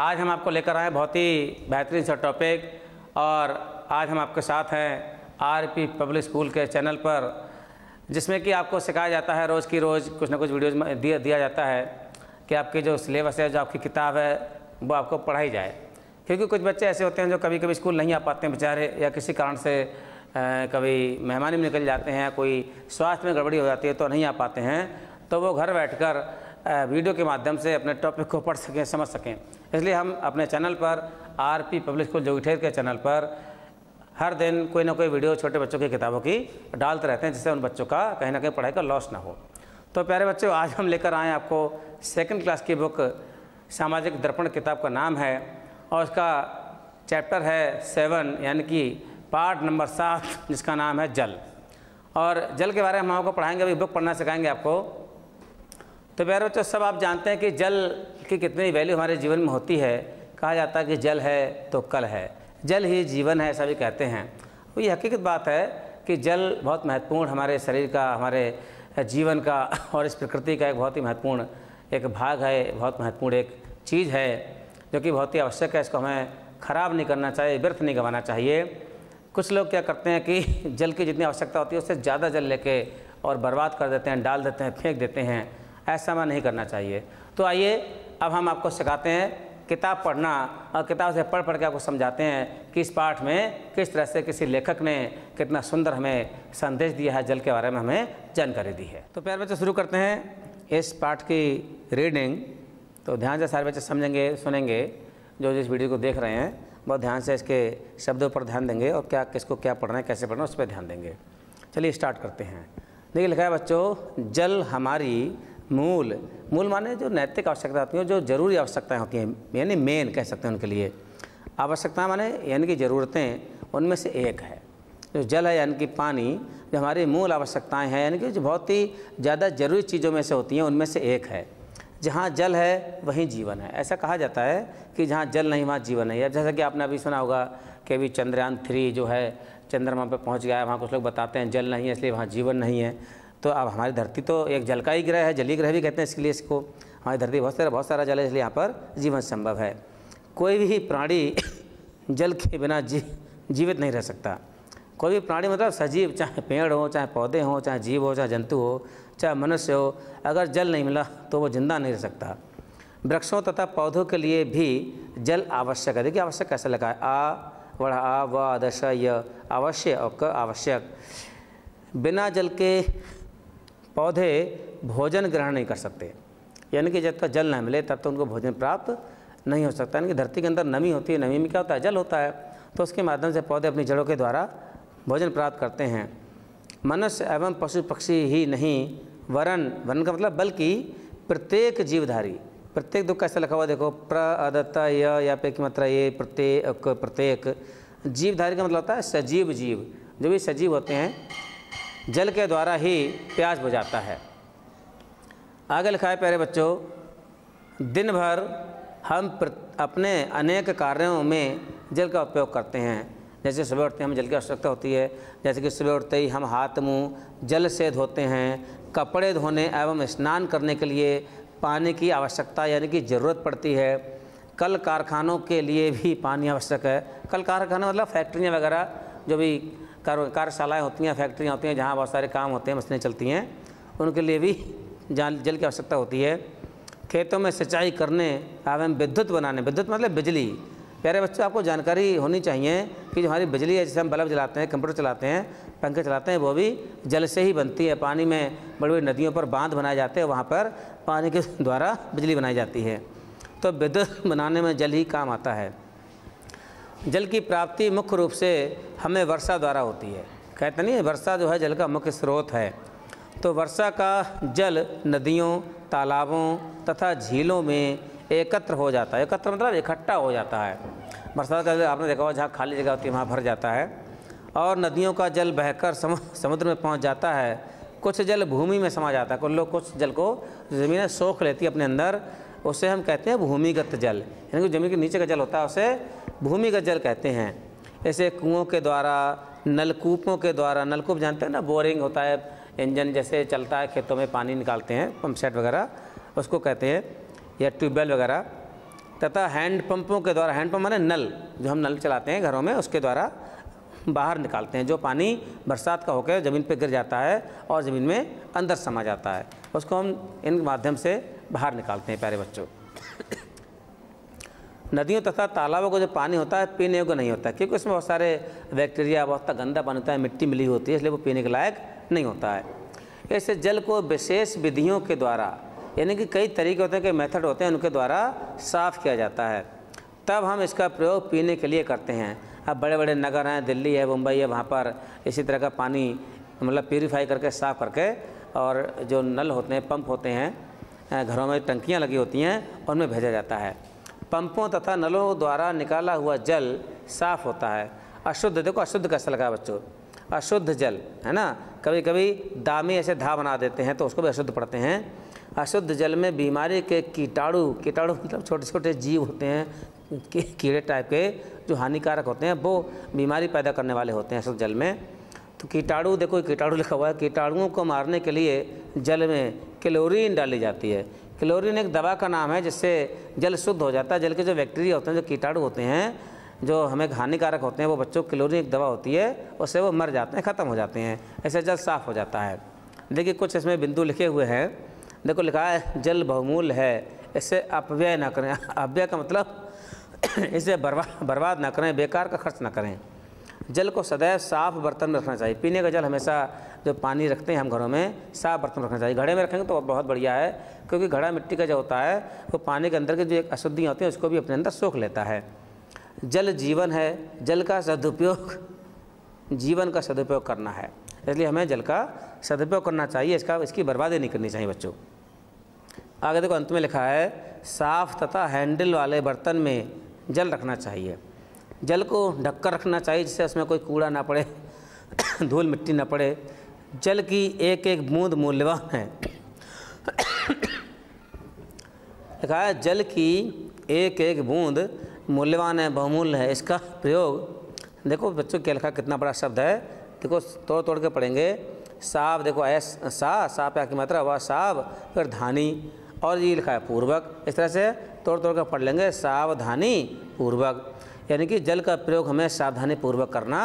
आज हम आपको लेकर आए बहुत ही बेहतरीन सा टॉपिक और आज हम आपके साथ हैं आर पी पब्लिक स्कूल के चैनल पर, जिसमें कि आपको सिखाया जाता है रोज़ की रोज़ कुछ ना कुछ वीडियोज़ में दिया दिया जाता है कि आपकी जो सिलेबस है, जो आपकी किताब है, वो आपको पढ़ाई जाए। क्योंकि कुछ बच्चे ऐसे होते हैं जो कभी कभी स्कूल नहीं आ पाते हैं बेचारे, या किसी कारण से कभी मेहमानी में निकल जाते हैं, कोई स्वास्थ्य में गड़बड़ी हो जाती है तो नहीं आ पाते हैं तो वो घर बैठकर वीडियो के माध्यम से अपने टॉपिक को पढ़ सकें, समझ सकें। इसलिए हम अपने चैनल पर R P public school Jogither के चैनल पर हर दिन कोई ना कोई वीडियो छोटे बच्चों की किताबों की डालते रहते हैं, जिससे उन बच्चों का कहीं ना कहीं पढ़ाई का लॉस ना हो। तो प्यारे बच्चों, आज हम लेकर आए आपको सेकंड क्लास की बुक सामाजिक दर्पण किताब का नाम है और उसका चैप्टर है सेवन यानी कि पार्ट नंबर सात, जिसका नाम है जल। और जल के बारे में हम आपको पढ़ाएँगे, अभी बुक पढ़ना सिखाएँगे आपको। तो प्यारे बच्चों, सब आप जानते हैं कि जल की कितनी वैल्यू हमारे जीवन में होती है। कहा जाता है कि जल है तो कल है। जल ही जीवन है ऐसा भी कहते हैं। तो ये हकीकत बात है कि जल बहुत महत्वपूर्ण हमारे शरीर का, हमारे जीवन का और इस प्रकृति का एक बहुत ही महत्वपूर्ण एक भाग है, बहुत महत्वपूर्ण एक चीज़ है, जो कि बहुत ही आवश्यक है। इसको हमें ख़राब नहीं करना चाहिए, व्यर्थ नहीं गंवाना चाहिए। कुछ लोग क्या करते हैं कि जल की जितनी आवश्यकता होती है, उससे ज़्यादा जल लेके और बर्बाद कर देते हैं, डाल देते हैं, फेंक देते हैं। ऐसा हमें नहीं करना चाहिए। तो आइए अब हम आपको सिखाते हैं किताब पढ़ना और किताब से पढ़ पढ़ के आपको समझाते हैं कि इस पाठ में किस तरह से किसी लेखक ने कितना सुंदर हमें संदेश दिया है, जल के बारे में हमें जानकारी दी है। तो प्यार बच्चे, शुरू करते हैं इस पाठ की रीडिंग। तो ध्यान से सारे बच्चे समझेंगे, सुनेंगे, जो जिस वीडियो को देख रहे हैं, बहुत ध्यान से इसके शब्दों पर ध्यान देंगे और क्या, किसको क्या पढ़ना है, कैसे पढ़ना है, उस पर ध्यान देंगे। चलिए स्टार्ट करते हैं। देखिए, लिखा है बच्चों, जल हमारी मूल मूल माने जो नैतिक आवश्यकता होती है, जो ज़रूरी आवश्यकताएँ होती हैं, यानी मेन कह सकते हैं उनके लिए। आवश्यकताएँ माने यानी कि ज़रूरतें, उनमें से एक है। जो जल है, यानी कि पानी, जो हमारी मूल आवश्यकताएँ हैं, यानी कि जो बहुत ही ज़्यादा ज़रूरी चीज़ों में से होती हैं, उनमें से एक है। जहाँ जल है, वहीं जीवन है। ऐसा कहा जाता है कि जहाँ जल नहीं, वहाँ जीवन है। जैसा कि आपने अभी सुना होगा कि अभी चंद्रयान थ्री जो है, चंद्रमा पर पहुँच गया है, वहाँ कुछ लोग बताते हैं जल नहीं है, इसलिए वहाँ जीवन नहीं है। तो अब हमारी धरती तो एक जल का ही ग्रह है, जलीय ग्रह भी कहते हैं इसके लिए इसको। हमारी धरती बहुत सारा बहुत सारा जल है, इसलिए यहाँ पर जीवन संभव है। कोई भी प्राणी जल के बिना जी, जीवित नहीं रह सकता। कोई भी प्राणी मतलब सजीव, चाहे पेड़ हो, चाहे पौधे हों, चाहे जीव हो, चाहे जंतु हो, चाहे मनुष्य हो, अगर जल नहीं मिला तो वो ज़िंदा नहीं रह सकता। वृक्षों तथा पौधों के लिए भी जल आवश्यक है। देखिए आवश्यक कैसे लगा है? आ वढ़ आ, व आदर्श य, अवश्य और क आवश्यक। बिना जल के पौधे भोजन ग्रहण नहीं कर सकते। यानी कि जब तक जल न मिले, तब तक उनको भोजन प्राप्त नहीं हो सकता। यानी कि धरती के अंदर नमी होती है, नमी में क्या होता है? जल होता है। तो उसके माध्यम से पौधे अपनी जड़ों के द्वारा भोजन प्राप्त करते हैं। मनुष्य एवं पशु पक्षी ही नहीं, वरन वरन का मतलब बल्कि प्रत्येक जीवधारी, प्रत्येक दुख कैसे लिखा हुआ देखो, प्र अदत्त या पे की मात्रा ये प्रत्येक प्रत्येक। जीवधारी का मतलब होता है सजीव जीव। जो भी सजीव होते हैं जल के द्वारा ही प्याज बुझाता है। आगे लिखा है प्यारे बच्चों दिन भर हम अपने अनेक कार्यों में जल का उपयोग करते हैं। जैसे सुबह उठते हमें जल की आवश्यकता होती है। जैसे कि सुबह उठते ही हम हाथ मुँह जल से धोते हैं। कपड़े धोने एवं स्नान करने के लिए पानी की आवश्यकता यानी कि ज़रूरत पड़ती है। कल कारखानों के लिए भी पानी आवश्यक है। कल कारखाना मतलब फैक्ट्रियाँ वगैरह जो भी कार्यशालाएँ होती हैं, फैक्ट्रियाँ होती हैं, जहाँ बहुत सारे काम होते हैं, मशीनें चलती हैं, उनके लिए भी जल जल की आवश्यकता होती है। खेतों में सिंचाई करने एवं विद्युत बनाने, विद्युत मतलब बिजली। प्यारे बच्चों, आपको जानकारी होनी चाहिए कि जो हमारी बिजली है, जैसे हम बल्ब जलाते हैं, कंप्यूटर चलाते हैं, पंखे चलाते हैं, वो भी जल से ही बनती है। पानी में बड़ी बड़ी नदियों पर बाँध बनाए जाते हैं, वहाँ पर पानी के द्वारा बिजली बनाई जाती है। तो विद्युत बनाने में जल ही काम आता है। जल की प्राप्ति मुख्य रूप से हमें वर्षा द्वारा होती है। कहते नहीं, वर्षा जो है जल का मुख्य स्रोत है। तो वर्षा का जल नदियों, तालाबों तथा झीलों में एकत्र हो जाता है। एकत्र मतलब इकट्ठा हो जाता है। बरसात का जल आपने देखा हुआ जहाँ खाली जगह होती है, वहाँ भर जाता है। और नदियों का जल बहकर समुद्र में पहुँच जाता है। कुछ जल भूमि में समा जाता है। कुछ लोग कुछ जल को ज़मीन सोख लेती है अपने अंदर। उसे हम कहते हैं भूमिगत जल। यानी कि ज़मीन के नीचे का जल होता है, उसे भूमिगत जल कहते हैं। ऐसे कुओं के द्वारा, नलकूपों के द्वारा, नलकूप जानते हैं ना, बोरिंग होता है, इंजन जैसे चलता है, खेतों में पानी निकालते हैं पम्प सेट वगैरह, उसको कहते हैं, या ट्यूबवेल वगैरह। तथा हैंड पंपों के द्वारा हैंड पंप माने नल, जो हम नल चलाते हैं घरों में, उसके द्वारा बाहर निकालते हैं, जो पानी बरसात का होकर ज़मीन पर गिर जाता है और ज़मीन में अंदर समा जाता है। उसको हम इन माध्यम से बाहर निकालते हैं, प्यारे बच्चों। नदियों तथा तालाबों का जो पानी होता है, पीने योग्य नहीं होता क्योंकि उसमें बहुत सारे बैक्टीरिया, बहुत गंदा पानी होता है, मिट्टी मिली होती है, इसलिए वो पीने के लायक नहीं होता है। ऐसे जल को विशेष विधियों के द्वारा, यानी कि कई तरीके होते हैं कई मेथड होते हैं, उनके द्वारा साफ़ किया जाता है। तब हम इसका प्रयोग पीने के लिए करते हैं। अब बड़े बड़े नगर हैं, दिल्ली है, मुंबई है, वहाँ पर इसी तरह का पानी मतलब प्योरीफाई करके, साफ़ करके और जो नल होते हैं, पंप होते हैं घरों में टंकियाँ लगी होती हैं, उनमें भेजा जाता है। पंपों तथा नलों द्वारा निकाला हुआ जल साफ़ होता है। अशुद्ध देखो अशुद्ध कैसा लगा बच्चों? अशुद्ध जल है ना? कभी कभी दामी ऐसे धा बना देते हैं तो उसको भी अशुद्ध पढ़ते हैं। अशुद्ध जल में बीमारी के कीटाणु कीटाणु मतलब छोटे छोटे जीव होते हैं की, कीड़े टाइप के जो हानिकारक होते हैं वो बीमारी पैदा करने वाले होते हैं अशुद्ध जल में। तो कीटाणु देखो कीटाणु लिखा हुआ है कीटाणुओं को मारने के लिए जल में क्लोरीन डाली जाती है। क्लोरीन एक दवा का नाम है जिससे जल शुद्ध हो जाता है। जल के जो बैक्टीरिया होते हैं, जो कीटाणु होते हैं, जो हमें हानिकारक होते हैं, वो बच्चों क्लोरीन एक दवा होती है, उससे वो मर जाते हैं, ख़त्म हो जाते हैं, ऐसे जल साफ़ हो जाता है। देखिए, कुछ इसमें बिंदु लिखे हुए हैं। देखो, लिखा है, जल बहुमूल्य है। इससे अपव्यय ना करें। अपव्यय का मतलब इसे बर्बाद बर्बाद ना करें, बेकार का खर्च ना करें। जल को सदैव साफ़ बर्तन में रखना चाहिए। पीने का जल हमेशा जो पानी रखते हैं हम घरों में, साफ़ बर्तन में रखना चाहिए। घड़े में रखेंगे तो बहुत बढ़िया है, क्योंकि घड़ा मिट्टी का जो होता है, वो पानी के अंदर की जो एक अशुद्धियाँ होती हैं, उसको भी अपने अंदर सोख लेता है। जल जीवन है, जल का सदुपयोग, जीवन का सदुपयोग करना है। इसलिए हमें जल का सदुपयोग करना चाहिए, इसका, इसकी बर्बादी नहीं करनी चाहिए बच्चों। आगे देखो, अंत में लिखा है, साफ़ तथा हैंडल वाले बर्तन में जल रखना चाहिए। जल को ढककर रखना चाहिए जिससे उसमें कोई कूड़ा ना पड़े, धूल मिट्टी ना पड़े। जल की एक एक बूंद मूल्यवान है। लिखा है, जल की एक एक बूंद मूल्यवान है, बहुमूल्य है। इसका प्रयोग, देखो बच्चों क्या लिखा कितना बड़ा शब्द है। देखो, तोड़ तोड़ के पढ़ेंगे। साफ़ देखो, ऐस, सा साफ़ की मात्रा, वह साफ़ फिर धानी, और ये लिखा है पूर्वक। इस तरह से तोड़ तोड़ कर पढ़ लेंगे। सावधानी पूर्वक। यानी कि जल का प्रयोग हमें सावधानी पूर्वक करना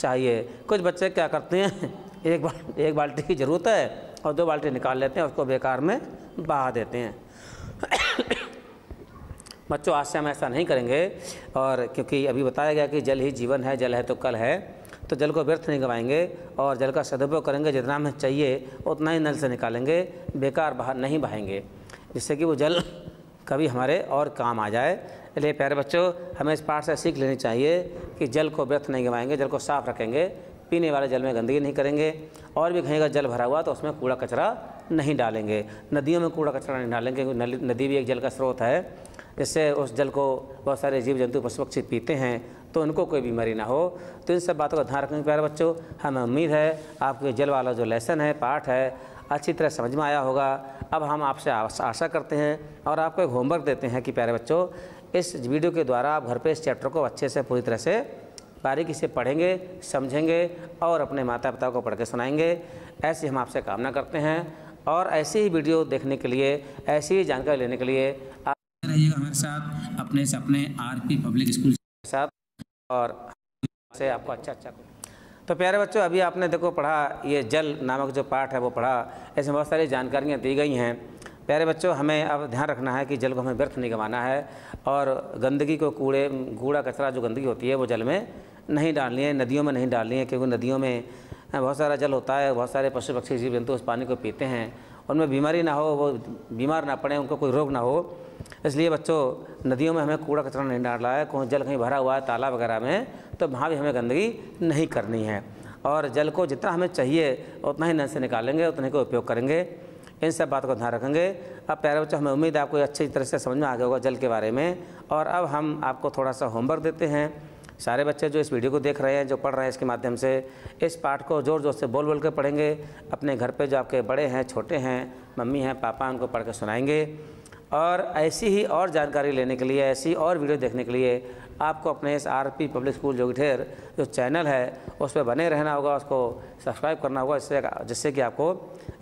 चाहिए। कुछ बच्चे क्या करते हैं, एक बाल एक बाल्टी की ज़रूरत है और दो बाल्टी निकाल लेते हैं, उसको बेकार में बहा देते हैं। बच्चों, आज से हम ऐसा नहीं करेंगे और क्योंकि अभी बताया गया कि जल ही जीवन है, जल है तो कल है तो जल को व्यर्थ नहीं गवाएँगे और जल का सदुपयोग करेंगे, जितना हमें चाहिए, उतना ही नल से निकालेंगे, बेकार बाहर नहीं बहाएँगे, जिससे कि वो जल कभी हमारे और काम आ जाए। इसलिए प्यारे बच्चों, हमें इस पाठ से सीख लेनी चाहिए कि जल को व्यर्थ नहीं गवाएँगे, जल को साफ़ रखेंगे, पीने वाले जल में गंदगी नहीं करेंगे, और भी कहीं का जल भरा हुआ तो उसमें कूड़ा कचरा नहीं डालेंगे। नदियों में कूड़ा कचरा नहीं डालेंगे, क्योंकि नदी भी एक जल का स्रोत है। जिससे उस जल को बहुत सारे जीव जंतु पशु पक्षी पीते हैं तो उनको कोई बीमारी ना हो। तो इन सब बातों का ध्यान रखेंगे प्यारे बच्चों। हमें उम्मीद है, आपके जल वाला जो लेसन है, पाठ है अच्छी तरह समझ में आया होगा। अब हम आपसे आशा करते हैं और आपको एक होमवर्क देते हैं कि प्यारे बच्चों, इस वीडियो के द्वारा आप घर पे इस चैप्टर को अच्छे से पूरी तरह से बारीकी से पढ़ेंगे, समझेंगे और अपने माता पिता को पढ़ के सुनाएँगे। ऐसी हम आपसे कामना करते हैं और ऐसी ही वीडियो देखने के लिए, ऐसी ही जानकारी लेने के लिए आप रहिएगा हमारे साथ अपने से अपने आर पी पब्लिक स्कूल के साथ और से आपको अच्छा अच्छा तो प्यारे बच्चों, अभी आपने देखो पढ़ा, ये जल नामक जो पाठ है, वो पढ़ा। ऐसे बहुत सारी जानकारियाँ दी गई हैं। प्यारे बच्चों, हमें अब ध्यान रखना है कि जल को हमें व्यर्थ नहीं गंवाना है और गंदगी को कूड़े, कूड़ा, कचरा, जो गंदगी होती है, वो जल में नहीं डालनी है, नदियों में नहीं डालनी है, क्योंकि नदियों में बहुत सारा जल होता है, बहुत सारे पशु, पक्षी जीव जंतु उस पानी को पीते हैं। उनमें बीमारी ना हो, वो बीमार ना पड़े, उनको कोई रोग ना हो। इसलिए बच्चों, नदियों में हमें कूड़ा कचरा नहीं डालना है कहीं जल कहीं भरा हुआ है, तालाब वगैरह में तो वहाँ भी हमें गंदगी नहीं करनी है। और जल को जितना हमें चाहिए, उतना ही नल से निकालेंगे, उतने का उपयोग करेंगे। इन सब बातों का ध्यान रखेंगे। अब प्यारे बच्चों, हमें उम्मीद है आपको अच्छी तरह से समझ में आ गया होगा जल के बारे में। और अब हम आपको थोड़ा सा होमवर्क देते हैं। सारे बच्चे जो इस वीडियो को देख रहे हैं, जो पढ़ रहे हैं इसके माध्यम से, इस पाठ को ज़ोर ज़ोर से बोल बोल के पढ़ेंगे। अपने घर पे जो आपके बड़े हैं, छोटे हैं, मम्मी हैं, पापा उनको पढ़ के सुनाएँगे। और ऐसी ही और जानकारी लेने के लिए, ऐसी और वीडियो देखने के लिए, आपको अपने इस R P public school Jogither जो चैनल है, उस पर बने रहना होगा, उसको सब्सक्राइब करना होगा, इससे जिससे कि आपको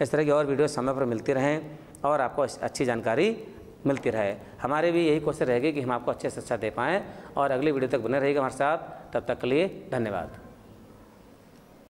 इस तरह की और वीडियो समय पर मिलती रहें और आपको अच्छी जानकारी मिलती रहे। हमारे भी यही कोशिश रहेगी कि हम आपको अच्छे से अच्छा दे पाएँ और अगली वीडियो तक बने रहेगा हमारे साथ। तब तक के लिए धन्यवाद।